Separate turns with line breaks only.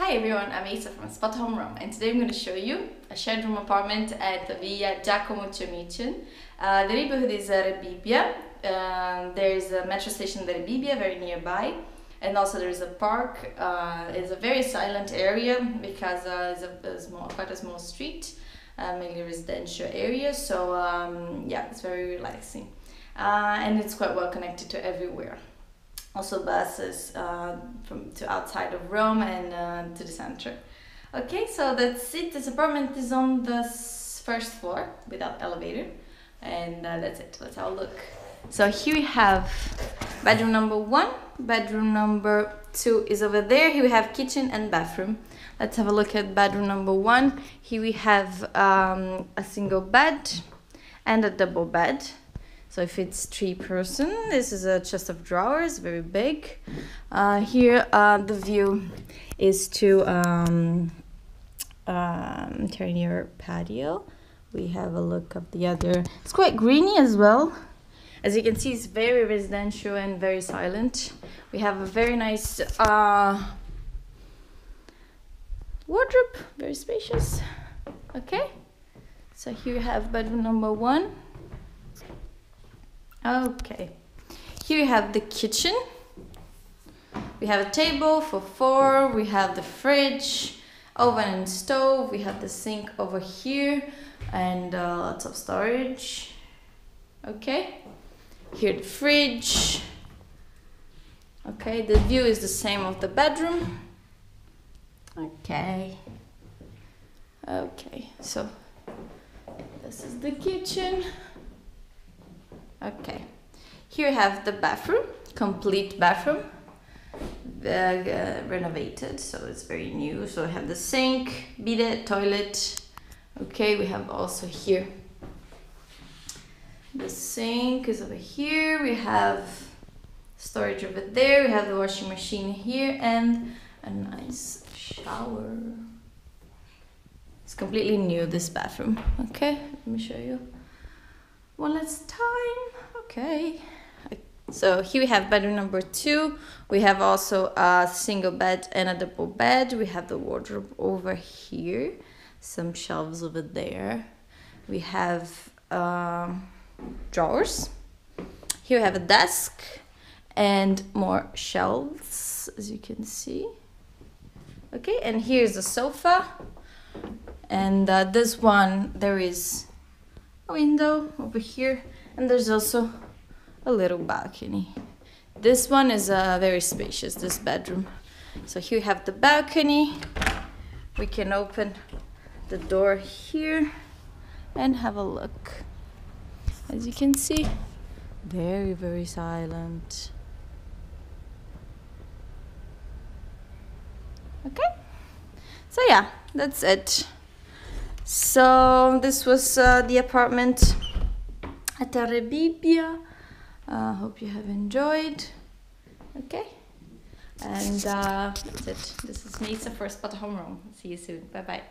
Hi everyone, I'm Isa from Spotahome Rome and today I'm going to show you a shared room apartment at Via Giacomo Ciamician. Uh, the neighborhood is Rebibbia. Uh, there is a metro station Rebibbia very nearby and also there is a park. Uh, it's a very silent area because uh, it's a, a, small, quite a small street, uh, mainly residential area so um, yeah it's very relaxing uh, and it's quite well connected to everywhere also buses uh, from to outside of Rome and uh, to the center. Okay, so that's it. This apartment is on the first floor without elevator, and uh, that's it. Let's have a look. So here we have bedroom number one. Bedroom number two is over there. Here we have kitchen and bathroom. Let's have a look at bedroom number one. Here we have um, a single bed and a double bed. So if it's three person, this is a chest of drawers, very big. Uh, here uh, the view is to um, um, your patio. We have a look of the other. It's quite greeny as well. As you can see, it's very residential and very silent. We have a very nice uh, wardrobe, very spacious. Okay, so here you have bedroom number one. Okay, here you have the kitchen. We have a table for four, we have the fridge, oven and stove, we have the sink over here and uh, lots of storage. Okay, here the fridge. Okay, the view is the same of the bedroom. Okay. Okay, so this is the kitchen. Okay, here you have the bathroom, complete bathroom, uh, renovated, so it's very new. So we have the sink, bidet, toilet. Okay, we have also here the sink is over here. We have storage over there. We have the washing machine here and a nice shower. It's completely new, this bathroom. Okay, let me show you one last time. Okay. So here we have bedroom number two. We have also a single bed and a double bed. We have the wardrobe over here. Some shelves over there. We have um, drawers. Here we have a desk and more shelves, as you can see. Okay, and here's a sofa. And uh, this one, there is a window over here and there's also a little balcony. This one is uh, very spacious, this bedroom. So here we have the balcony. We can open the door here and have a look. As you can see, very, very silent. Okay, so yeah, that's it. So this was uh, the apartment at Rebibbia. Uh, hope you have enjoyed. Okay. And uh, that's it. This is Misa for Spotahome Rome. See you soon. Bye bye.